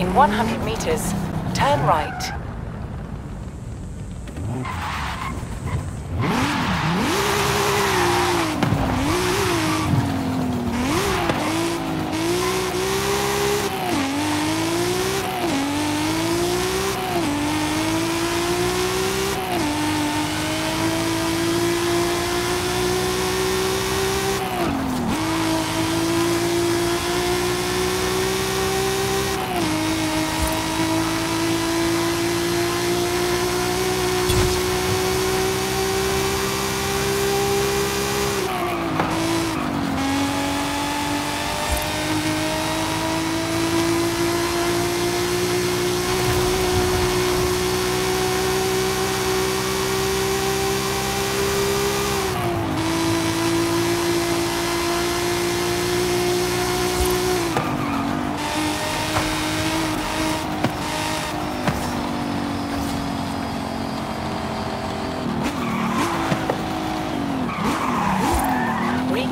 In 100 meters, turn right.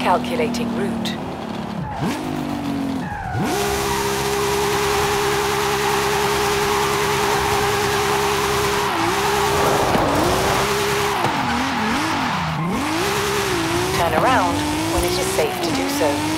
Recalculating route. Turn around when it is safe to do so.